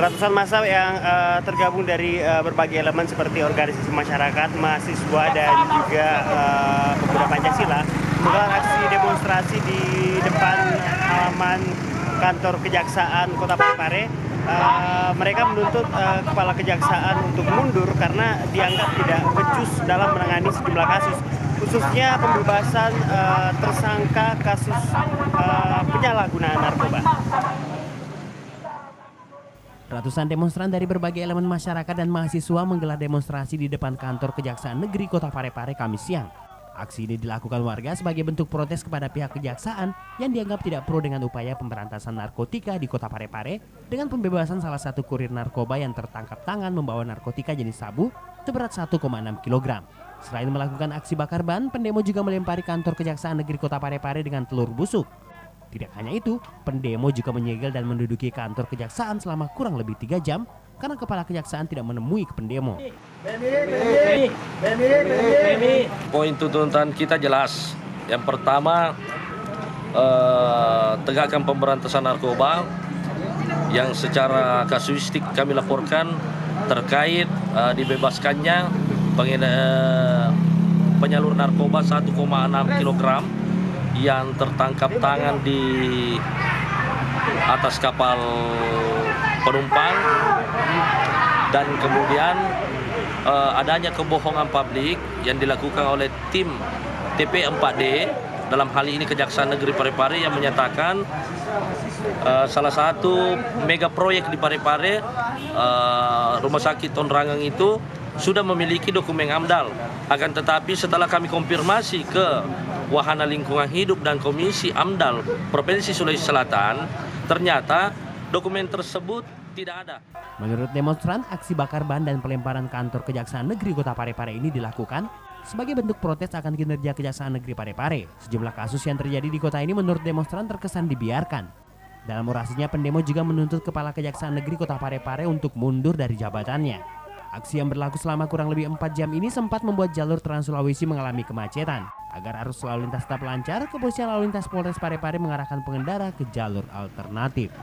Ratusan masa yang uh, tergabung dari uh, berbagai elemen seperti organisasi masyarakat, mahasiswa, dan juga uh, pemuda Pancasila menggelar aksi demonstrasi di depan halaman kantor kejaksaan Kota Parepare. Uh, mereka menuntut uh, kepala kejaksaan untuk mundur karena dianggap tidak becus dalam menangani sejumlah kasus khususnya pembebasan uh, tersangka kasus uh, penyalahgunaan narkoba. Ratusan demonstran dari berbagai elemen masyarakat dan mahasiswa menggelar demonstrasi di depan kantor Kejaksaan Negeri Kota Parepare Kamis siang. Aksi ini dilakukan warga sebagai bentuk protes kepada pihak kejaksaan yang dianggap tidak pro dengan upaya pemberantasan narkotika di Kota Parepare dengan pembebasan salah satu kurir narkoba yang tertangkap tangan membawa narkotika jenis sabu seberat 1,6 kg. Selain melakukan aksi bakar ban, pendemo juga melempari kantor Kejaksaan Negeri Kota Parepare dengan telur busuk. Tidak hanya itu, pendemo juga menyegel dan menduduki kantor kejaksaan selama kurang lebih tiga jam karena kepala kejaksaan tidak menemui pendemo. Poin tuntutan kita jelas. Yang pertama, eh, tegakkan pemberantasan narkoba yang secara kasuistik kami laporkan terkait eh, dibebaskannya eh, penyalur narkoba 1,6 kilogram yang tertangkap tangan di atas kapal penumpang. Dan kemudian uh, adanya kebohongan publik yang dilakukan oleh tim TP4D dalam hal ini Kejaksaan Negeri Parepare yang menyatakan uh, salah satu mega proyek di Parepare uh, Rumah Sakit Tonrangang itu sudah memiliki dokumen AMDAL. Akan tetapi setelah kami konfirmasi ke Wahana Lingkungan Hidup dan Komisi AMDAL Provinsi Sulawesi Selatan, ternyata dokumen tersebut tidak ada. Menurut demonstran, aksi bakar ban dan pelemparan kantor Kejaksaan Negeri Kota Parepare ini dilakukan sebagai bentuk protes akan kinerja Kejaksaan Negeri Parepare. Sejumlah kasus yang terjadi di kota ini menurut demonstran terkesan dibiarkan. Dalam orasinya, pendemo juga menuntut Kepala Kejaksaan Negeri Kota Parepare untuk mundur dari jabatannya. Aksi yang berlaku selama kurang lebih 4 jam ini sempat membuat jalur Trans Sulawesi mengalami kemacetan. Agar arus lalu lintas tetap lancar, kepolisian lalu lintas Polres Parepare mengarahkan pengendara ke jalur alternatif.